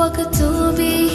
What could do be?